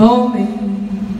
Homem